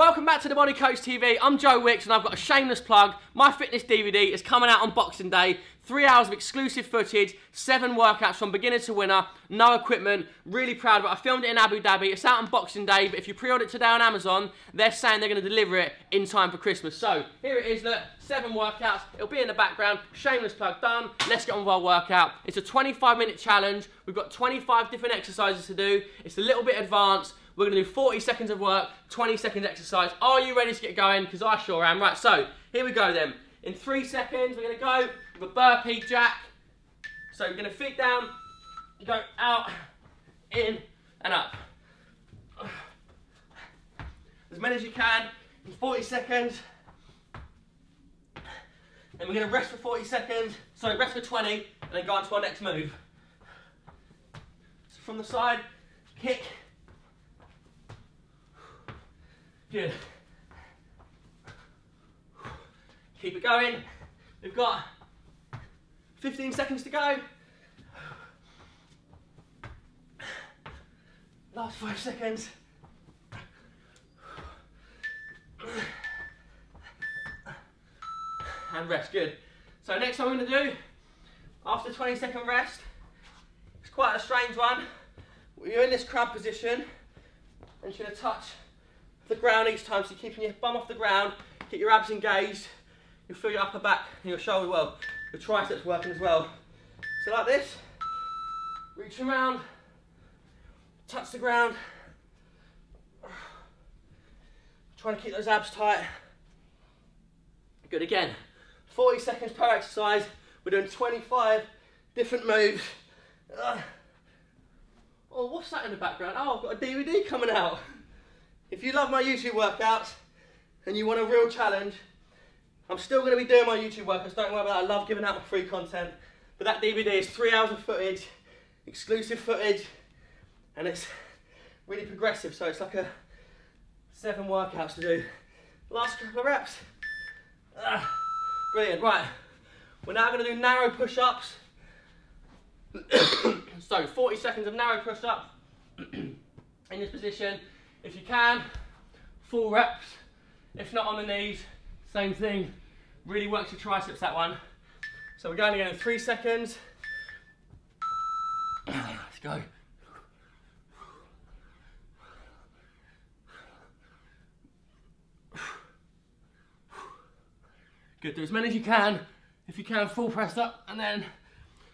Welcome back to the Body Coach TV. I'm Joe Wicks and I've got a shameless plug. My fitness DVD is coming out on Boxing Day. Three hours of exclusive footage, seven workouts from beginner to winner, no equipment. Really proud of it. I filmed it in Abu Dhabi. It's out on Boxing Day, but if you pre-order it today on Amazon, they're saying they're going to deliver it in time for Christmas. So here it is, look, seven workouts. It'll be in the background. Shameless plug done. Let's get on with our workout. It's a 25 minute challenge. We've got 25 different exercises to do. It's a little bit advanced. We're going to do 40 seconds of work, 20 seconds exercise. Are you ready to get going? Because I sure am. Right, so here we go then. In three seconds, we're going to go with a burpee jack. So we're going to feet down, go out, in, and up. As many as you can in 40 seconds. Then we're going to rest for 40 seconds. Sorry, rest for 20, and then go on to our next move. So from the side, kick, Good. Keep it going. We've got 15 seconds to go. Last five seconds. And rest, good. So next one I'm gonna do, after 20 second rest, it's quite a strange one. You're in this crab position, and you're gonna touch the ground each time, so you're keeping your bum off the ground, keep your abs engaged, you'll feel your upper back and your shoulder well, your triceps working as well. So like this, reach around, touch the ground, trying to keep those abs tight. Good again, 40 seconds per exercise, we're doing 25 different moves. Oh, what's that in the background? Oh, I've got a DVD coming out. If you love my YouTube workouts and you want a real challenge, I'm still going to be doing my YouTube workouts, don't worry about that, I love giving out my free content. But that DVD is three hours of footage, exclusive footage, and it's really progressive, so it's like a seven workouts to do. Last couple of reps. Ah, brilliant, right. We're now going to do narrow push-ups. so 40 seconds of narrow push-ups in this position. If you can, full reps. If not on the knees, same thing. Really works your triceps, that one. So we're going again in three seconds. Let's go. Good, do as many as you can. If you can, full press up, and then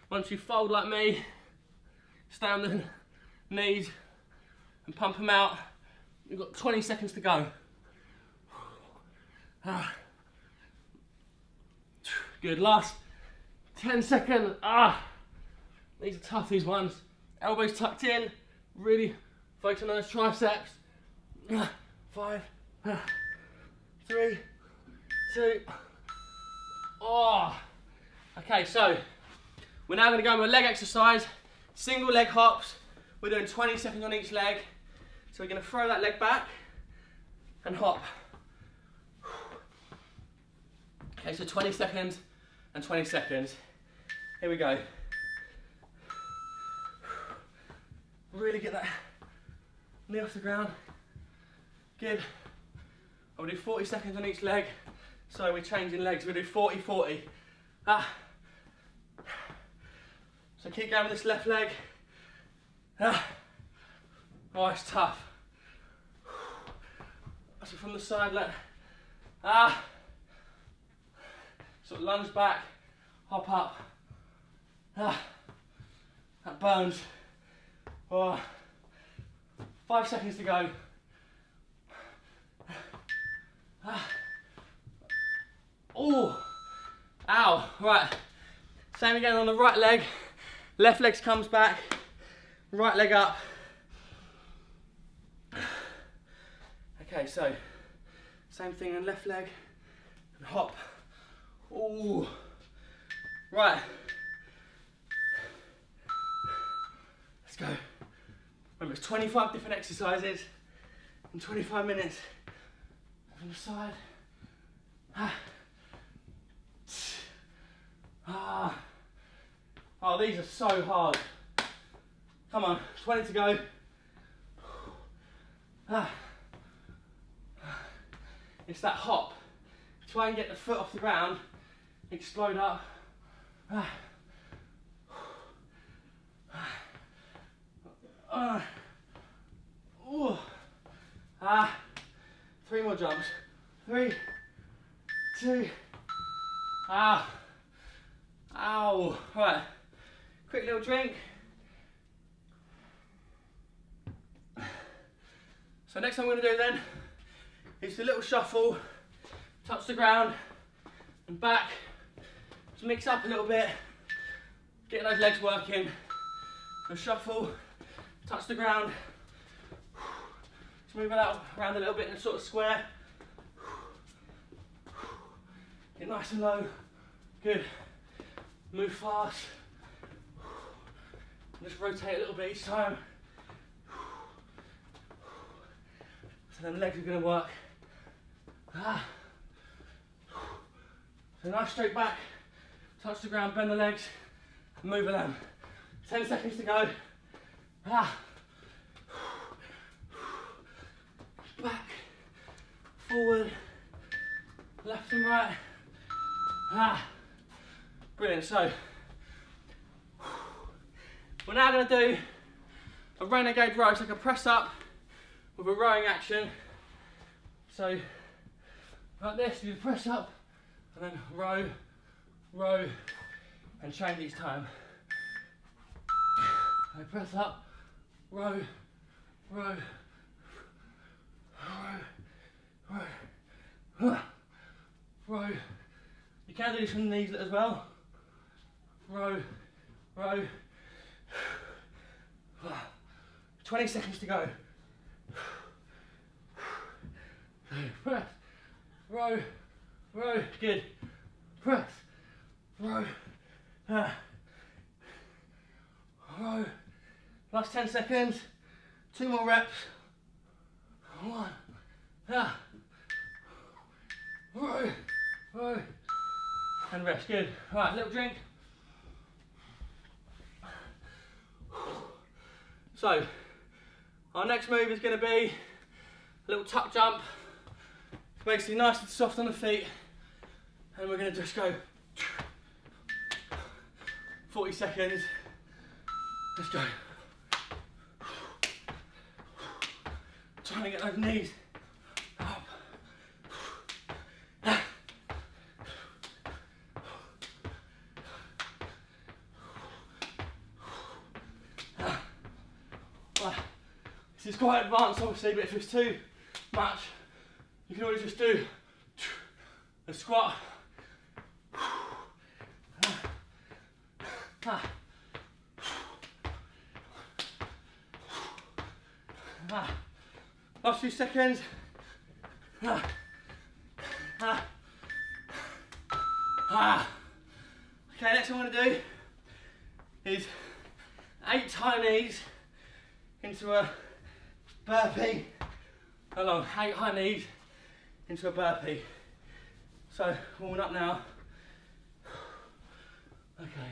once you fold like me, stay on the knees and pump them out. You've got 20 seconds to go. Ah. Good, last 10 seconds. Ah, these are tough, these ones. Elbows tucked in, really focusing on those triceps. Five, three, two, oh. Okay, so we're now gonna go with a leg exercise, single leg hops. We're doing 20 seconds on each leg. So we're going to throw that leg back and hop. Okay, so 20 seconds and 20 seconds. Here we go. Really get that knee off the ground. Good. I'll do 40 seconds on each leg. So we're changing legs. We'll do 40, 40. Ah. So keep going with this left leg. Ah. Oh, it's tough. So from the side, let, ah, sort of lunge back, hop up, ah, that burns. Oh, five seconds to go. Ah. Oh, ow, right. Same again on the right leg. Left leg comes back, right leg up. Okay, so same thing on left leg and hop. Ooh, right. Let's go. Remember, it's 25 different exercises in 25 minutes. From the side. Ah. Ah. Oh, these are so hard. Come on, 20 to go. Ah. It's that hop. Try and get the foot off the ground, explode up. Ah. Ah, three more jumps. Three, two, ah, ow. Right, quick little drink. So next I'm going to do then is a little shuffle, touch the ground and back, to mix up a little bit, get those legs working. A shuffle, touch the ground, just move it out around a little bit in a sort of square. Get nice and low, good. Move fast. Just rotate a little bit each time. So then the legs are going to work. Ah. So nice straight back, touch the ground, bend the legs, move them. 10 seconds to go. Ah. Back, forward, left and right. Ah. Brilliant. So we're now going to do a renegade row. It's like a press up with a rowing action. So like this, you press up and then row, row, and change each time. I press up, row, row, row, row, row. You can do this from the knees as well. Row, row. 20 seconds to go. Press, row, row, good. Press, row, ah. row. Last 10 seconds. Two more reps. One, ah. row, row, and rest. Good. Right, little drink. So, our next move is going to be a little tuck jump. Basically nice and soft on the feet. And we're going to just go 40 seconds. Let's go. Trying to get those knees up. This is quite advanced obviously, but if it's too much, can always just do a squat. Last few seconds. Okay, next I'm going to do is eight high knees into a burpee along eight high knees into a burpee. So warming up now. Okay,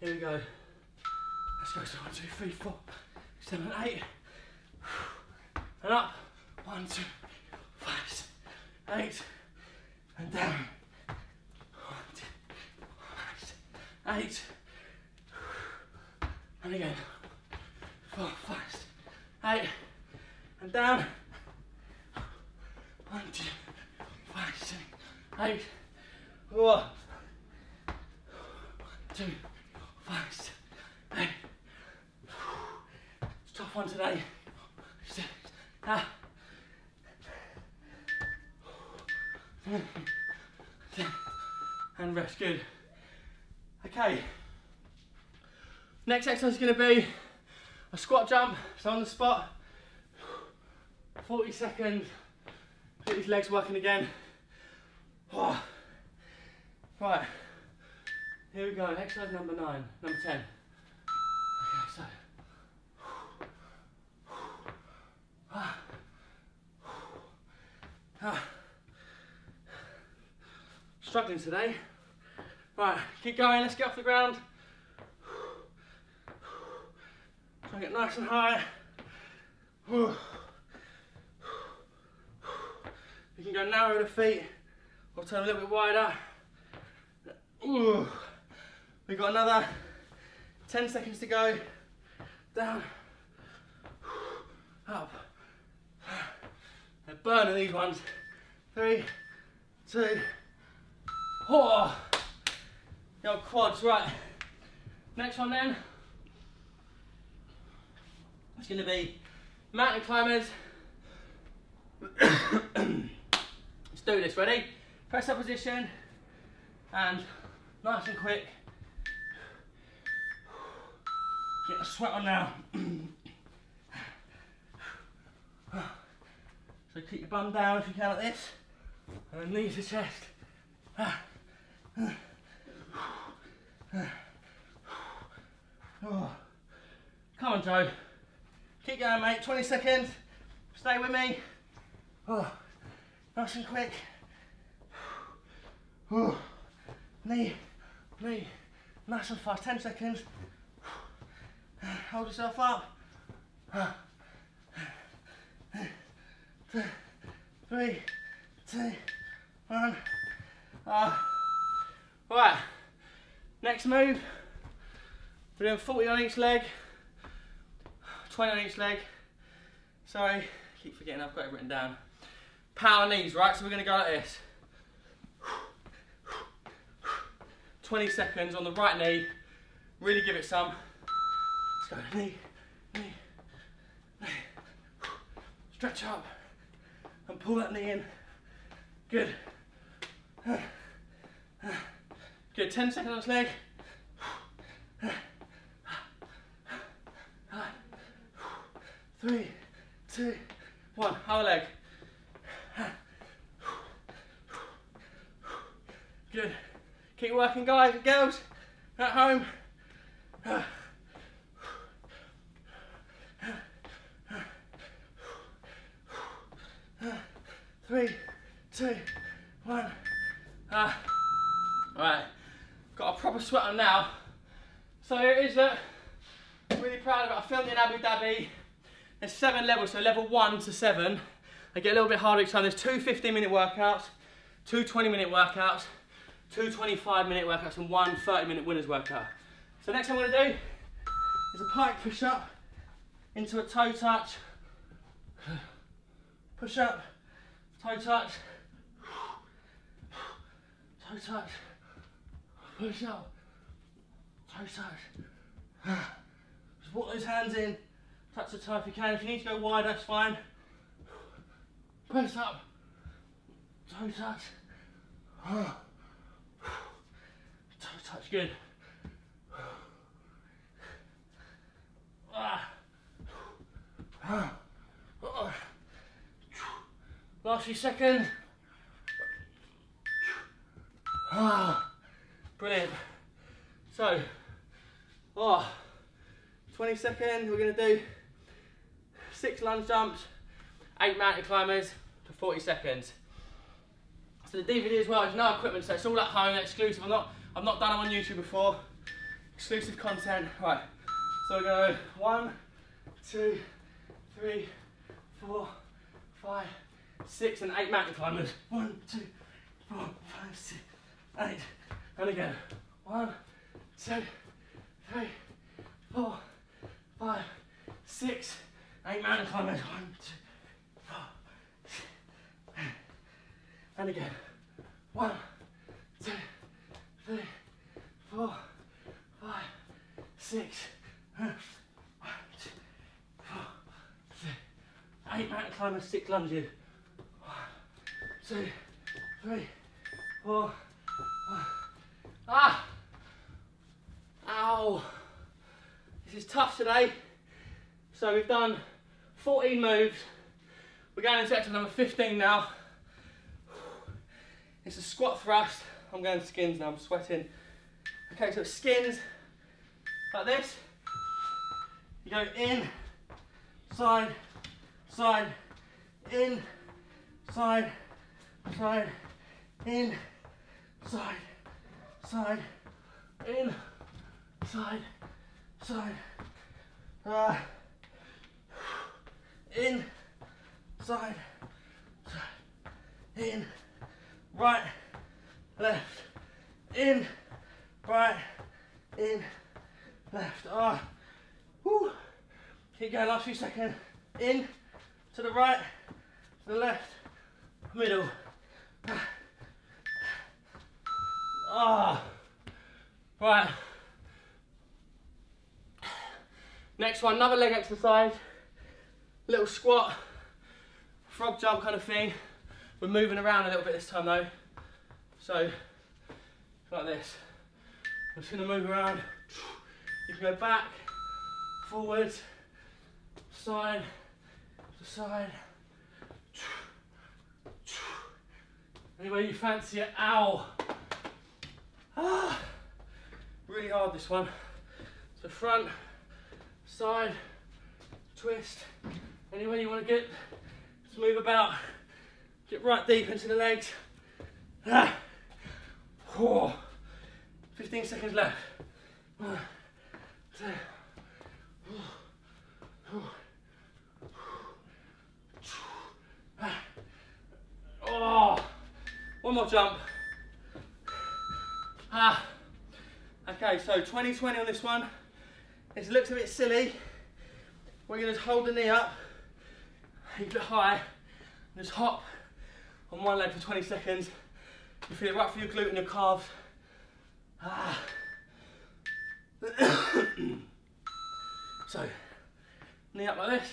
here we go. Let's go. So one, two, three, four, seven, eight. And up. One, two, five, eight. And down. One, two, five, eight. And again. Four, five, eight. And down. One, two, five, six, eight. One, two, five, six, eight. It's a tough one today. Six, ah. And rest, good. Okay. Next exercise is going to be a squat jump. So on the spot, 40 seconds. Get these legs working again. Oh. Right, here we go, exercise number nine, number 10. Okay, so. Ah. Ah. Struggling today. Right, keep going, let's get off the ground. Try and get nice and high. You can go narrow the feet or turn a little bit wider. Ooh. We've got another 10 seconds to go. Down, up. They're burning these ones. Three, two, four. Your quads, right. Next one then. It's gonna be mountain climbers. Do this, ready? Press up position and nice and quick. Get the sweat on now. so keep your bum down if you can like this. And then knees to chest. Oh. Come on, Joe. Keep going, mate. 20 seconds. Stay with me. Oh. Nice and quick. Oh. Knee, knee. Nice and fast. 10 seconds. Hold yourself up. Three, two, one. Uh, right, next move. We're doing 40 on each leg, 20 on each leg. Sorry, keep forgetting I've got it written down. Power knees, right? So we're gonna go like this. 20 seconds on the right knee. Really give it some. Let's go, knee, knee, knee. Stretch up and pull that knee in. Good. Good, 10 seconds on this leg. Three, two, one. Other leg. Good. Keep working, guys and girls at home. Three, two, one. Ah. Right. Got a proper sweat on now. So here it is that I'm really proud of it. I filmed in Abu Dhabi. There's seven levels, so level one to seven. They get a little bit harder each time. There's two 15 minute workouts, two 20 minute workouts, two 25 minute workouts, and one 30 minute winners workout. So next thing I'm gonna do is a pike push up into a toe touch. Push up, toe touch, toe touch, push up, toe touch. Just walk those hands in, touch the toe if you can. If you need to go wide, that's fine. Press up, toe touch, ah. toe touch, good. Ah. Ah. Last few seconds. Brilliant. So, oh, 20 seconds, we're gonna do six lunge jumps, eight mountain climbers for 40 seconds. So the DVD as well, there's no equipment, so it's all at home, exclusive. I'm not, I've not done them on YouTube before. Exclusive content. Right, so we're gonna go one, two, three, four, five, six, and eight mountain climbers. One, two, four, five, six, eight. And again. One, two, three, four, five, six, eight mountain climbers. One, two, four, six, and again. One, two, three, four, five, six, one, two, four, eight mountain climbers, six lunges. One, two, three, four, five. Ah! Ow! This is tough today. So we've done 14 moves. We're going into exercise number 15 now. It's a squat thrust. I'm going skins now, I'm sweating. Okay, so skins like this. You go in, side, side, in, side, side, in, side, side, in, side, side, uh, in, side, side, in, right, left, in, right, in, left. Ah, whoo. Keep going, last few seconds. In, to the right, to the left, middle. Ah, right. Next one, another leg exercise. Little squat, frog jump kind of thing. We're moving around a little bit this time though. So, like this. I'm just gonna move around. You can go back, forwards, side to side. Anyway you fancy it, ow. Ah, really hard this one. So front, side, twist. Anywhere you want to get, just move about. Get right deep into the legs. Ah. Oh. 15 seconds left. One, two. Oh, one more jump. Ah. Okay, so 20-20 on this one. This looks a bit silly. We're gonna hold the knee up, keep it high, and just hop on one leg for 20 seconds. You feel it right through your glute and your calves. Ah. so, knee up like this.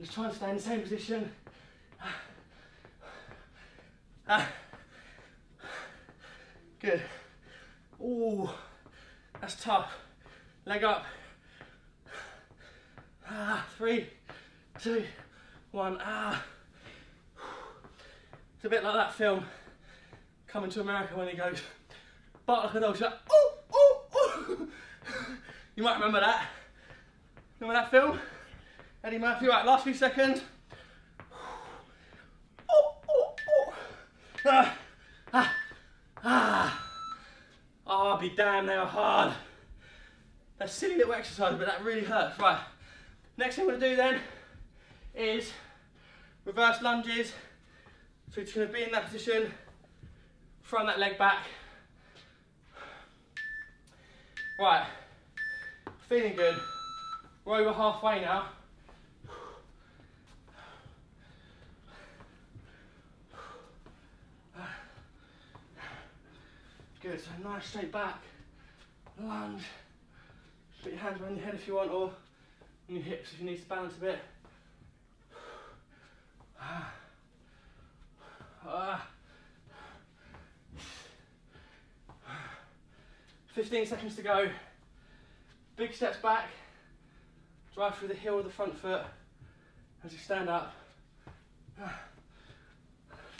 Just try and stay in the same position. Ah. Good. Ooh, that's tough. Leg up. Ah, three, two, one. Ah. It's a bit like that film, Coming to America, when he goes, bark like a dog, she's like, oh, oh, oh. You might remember that. Remember that film? Eddie Murphy, right, last few seconds. Oh, oh, oh. Ah, ah, ah. Oh, be damned, they are hard. That's silly little exercise, but that really hurts. Right, next thing we're gonna do then is reverse lunges. So just gonna be in that position, front that leg back. Right, feeling good. We're over halfway now. Good, so nice straight back, lunge. Put your hands behind your head if you want, or on your hips if you need to balance a bit. 15 seconds to go. Big steps back. Drive through the heel of the front foot as you stand up.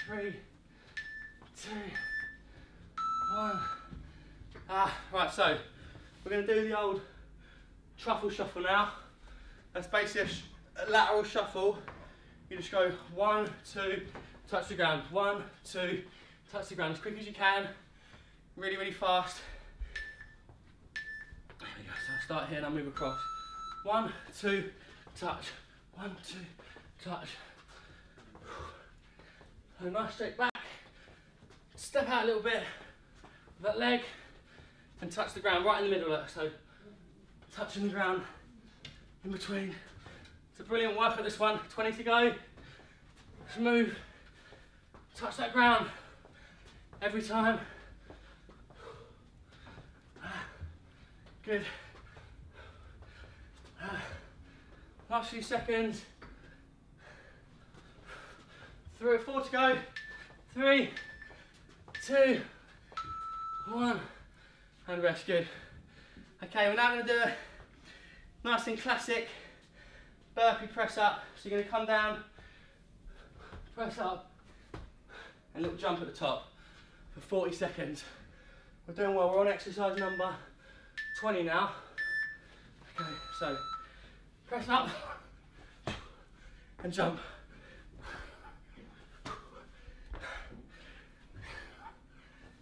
Three, two, one. Ah, right, so we're going to do the old truffle shuffle now. That's basically a, a lateral shuffle. You just go one, two, touch the ground. One, two, touch the ground as quick as you can. Really, really fast. There we go. So I'll start here and I'll move across. One, two, touch. One, two, touch. And nice straight back. Step out a little bit that leg and touch the ground right in the middle. So touching the ground in between. It's a brilliant workout this one. 20 to go. Just move touch that ground every time. Good. Last few seconds. Three, four to go. Three, two, one, and rest. Good. Okay, we're now going to do a nice and classic burpee press up. So you're going to come down, press up, a little jump at the top for 40 seconds. We're doing well, we're on exercise number 20 now. Okay, so press up and jump.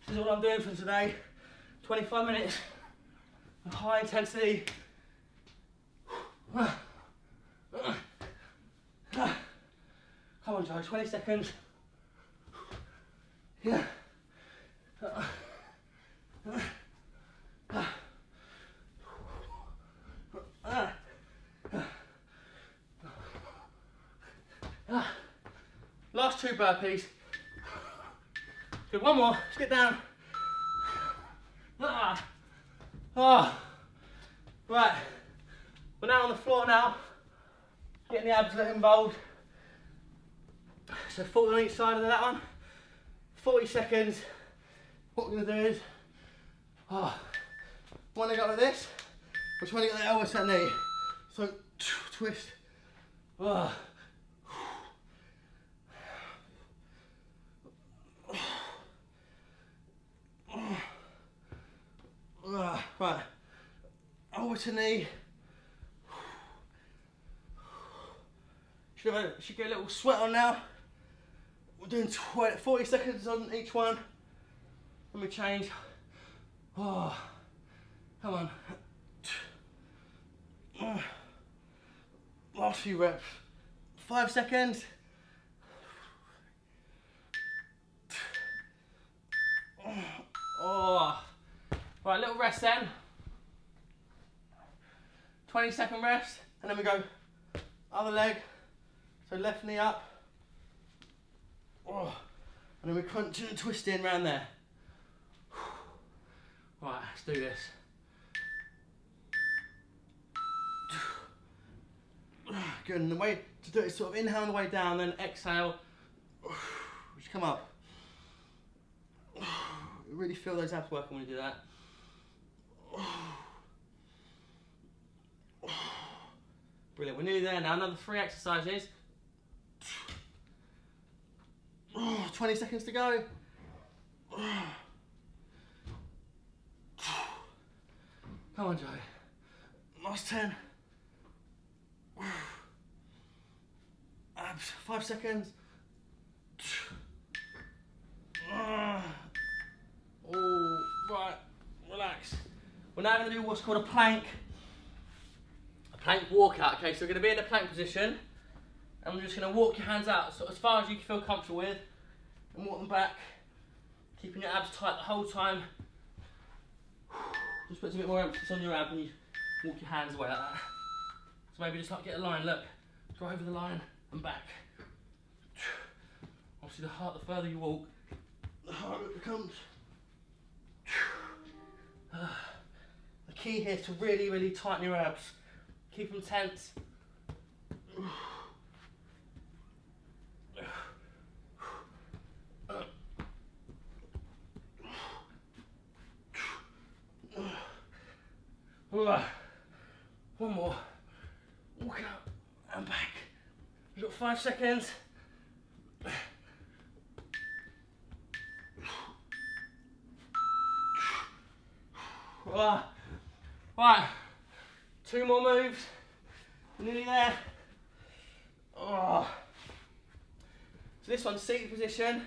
This is all I'm doing for today. 25 minutes of high intensity. Come on, Joe, 20 seconds. Yeah. Last two burpees. Good, one more. Let's get down. Ah. Oh. Right. We're now on the floor now. Getting the abs involved. So 40 on each side of that one. 40 seconds. What we're gonna do is, oh, one leg up like this, we're trying to get the elbow to that knee. So twist. Oh. Ah, right, over to knee. Should, have should get a little sweat on now. We're doing 20, 40 seconds on each one. Let me change. Oh, come on. Last few reps. Five seconds. Oh. Right, little rest then. 20 second rest, and then we go other leg. So left knee up. Oh. And then we're crunching and twisting around there. Right, let's do this. Good, and the way to do it is sort of inhale on the way down, then exhale. Just come up. You really feel those abs working when you do that. Brilliant, we're nearly there now. Another three exercises. 20 seconds to go. Come on, Joe. Last 10. Abs, five seconds. Oh, right, relax. We're now going to do what's called a plank. A plank walkout, okay? So we're going to be in a plank position. And we're just going to walk your hands out so as far as you can feel comfortable with. And walk them back. Keeping your abs tight the whole time. Just put a bit more emphasis on your abs and you walk your hands away like that. So maybe just like get a line, look. Go over the line and back. Obviously the heart, the further you walk, the harder it becomes. The key here is to really, really tighten your abs. Keep them tense. One more. Walk out and back. You've got five seconds. Right, two more moves. Nearly there. Oh. So this one's seated position.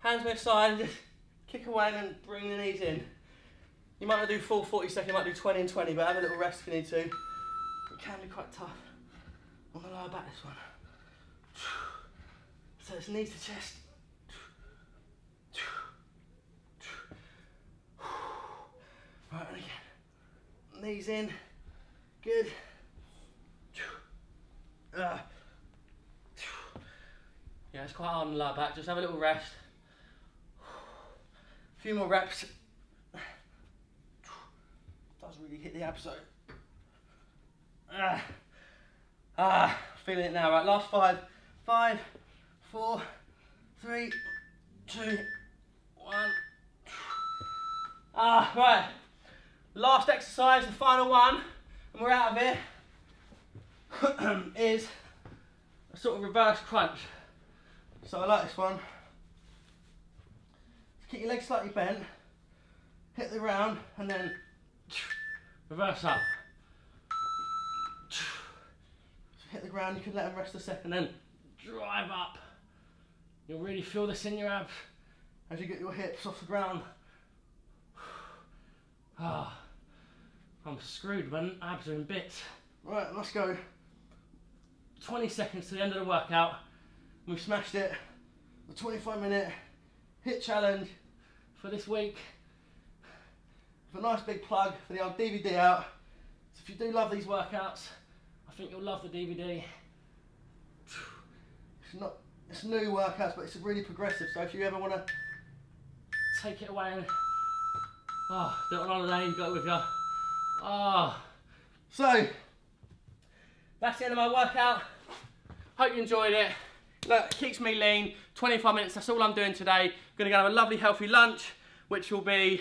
Hands by side just kick away and then bring the knees in. You might not do full 40 seconds, you might do 20 and 20, but have a little rest if you need to. It can be quite tough on the lower back this one. So it's knees to chest. Right, and again. Knees in. Good. Uh. Yeah, it's quite hard on the lower back. Just have a little rest. A few more reps. Does really hit the abs Ah, ah, feeling it now. Right, last five. Five, four, three, two, one. Ah, right. Last exercise, the final one, and we're out of here, is a sort of reverse crunch. So I like this one. Keep your legs slightly bent, hit the ground, and then reverse up. Hit the ground, you can let them rest a second, then drive up. You'll really feel this in your abs as you get your hips off the ground. Ah. I'm screwed, man. Abs are in bits. Right, let's go. 20 seconds to the end of the workout. We've smashed it. The 25 minute HIIT challenge for this week. With a nice big plug for the old DVD out. So if you do love these workouts, I think you'll love the DVD. Not, it's new workouts, but it's really progressive. So if you ever want to take it away and oh, do it on holiday, you got it with you. Oh. So that's the end of my workout. Hope you enjoyed it. Look, keeps me lean. 25 minutes, that's all I'm doing today. I'm Gonna go have a lovely healthy lunch, which will be,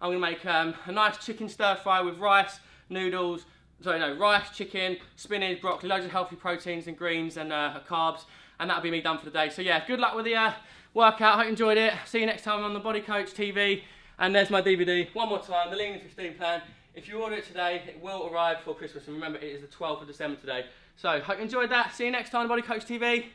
I'm gonna make um, a nice chicken stir fry with rice, noodles, sorry no, rice, chicken, spinach, broccoli, loads of healthy proteins and greens and uh, carbs. And that'll be me done for the day. So yeah, good luck with the uh, workout. Hope you enjoyed it. See you next time on the Body Coach TV. And there's my DVD. One more time, the Lean 15 plan. If you order it today, it will arrive before Christmas. And remember, it is the 12th of December today. So, hope you enjoyed that. See you next time, on Body Coach TV.